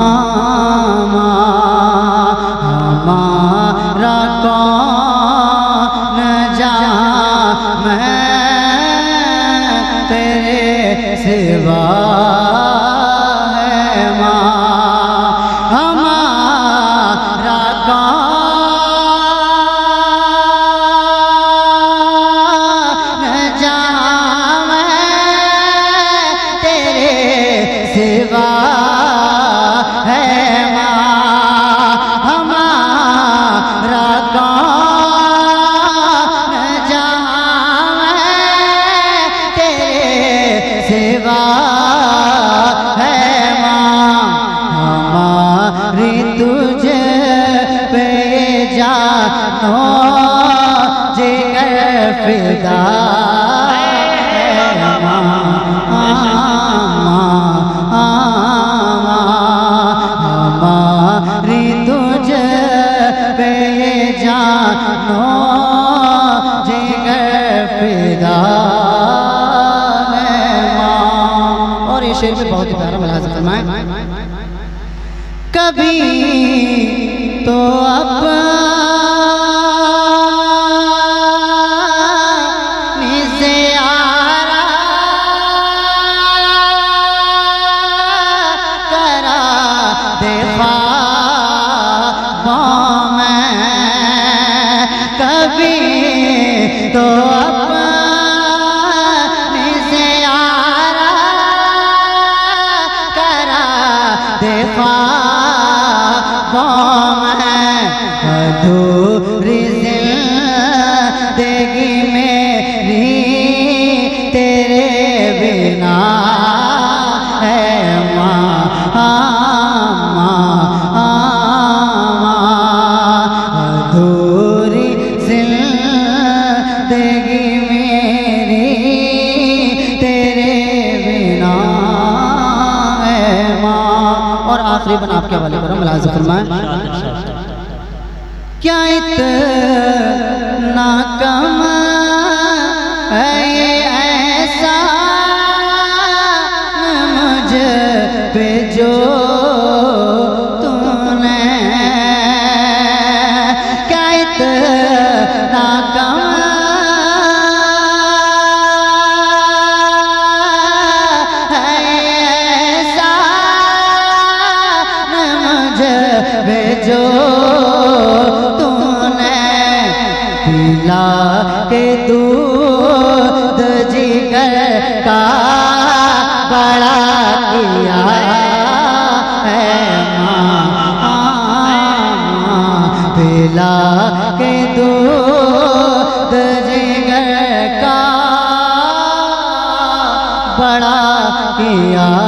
हमारा कौन जा मैं तेरे सिवा। सिवा है माँ हमारी तुझे पे जानो जिगर फिदा फरमाए कभी तो अपनी से आरा करा देखा कभी तो अधूरी ज़िंदगी मेरी तेरे बिना है माँ अधूरी ज़िंदगी मेरी तेरे बिना है माँ और आखिरी बन आपके हवाले करो मुलाजा फरमाए। क्या इतना कम है ऐसा मुझ पे जो तूने? क्या इतना कम है ऐसा मुझ पे पिला के दूध जिगर का बड़ा किया है। माँ के दूध जिगर का बड़ा किया